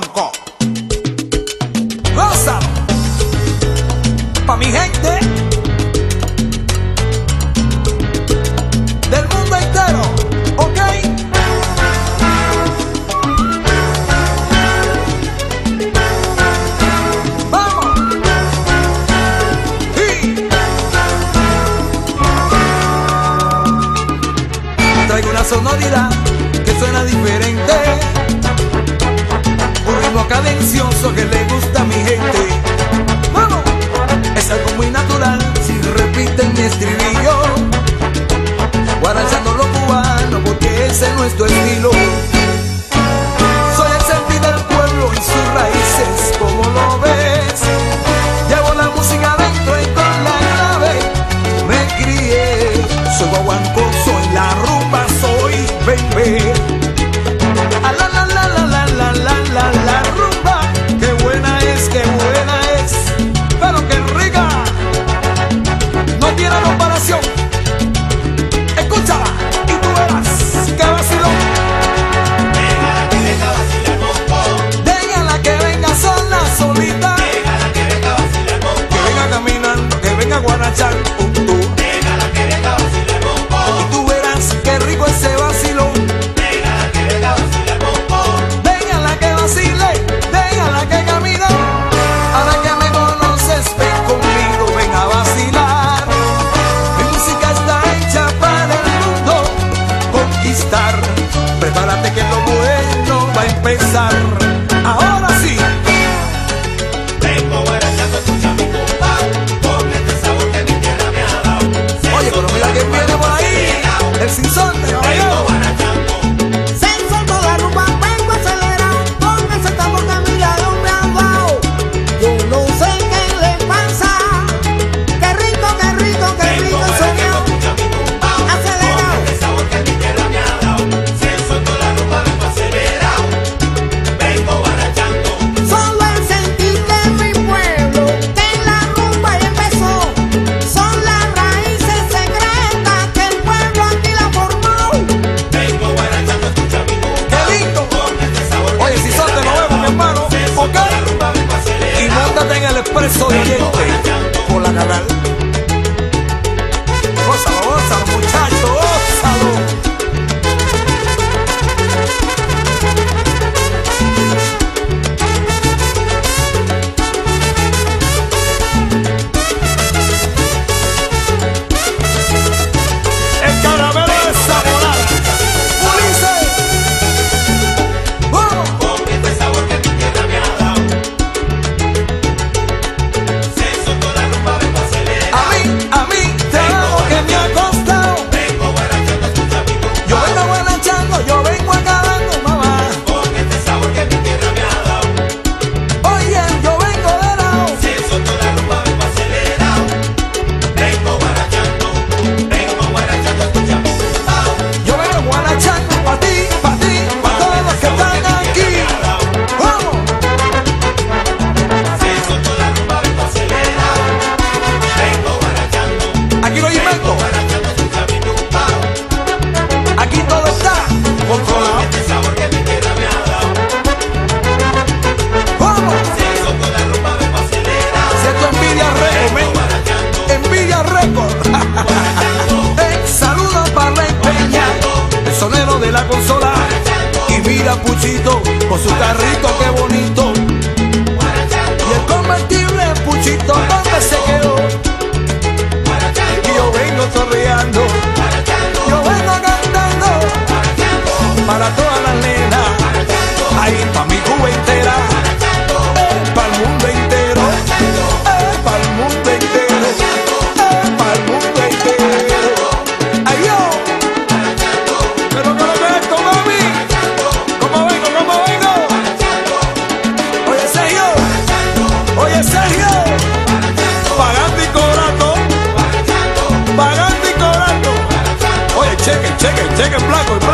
Bangkok. Pa' mi gente del mundo entero, ¿ok? Vamos. Y... Traigo una sonoridad que suena diferente ritmo cadencioso que le gusta a mi gente. ¡Vamos! Es algo muy natural si repiten mi estribillo. Guarachando lo cubano porque ese no es nuestro estilo. さんだよ。早く soy consolar. Y mira Puchito con su carrito, qué bonito. Take it, take it, black boy.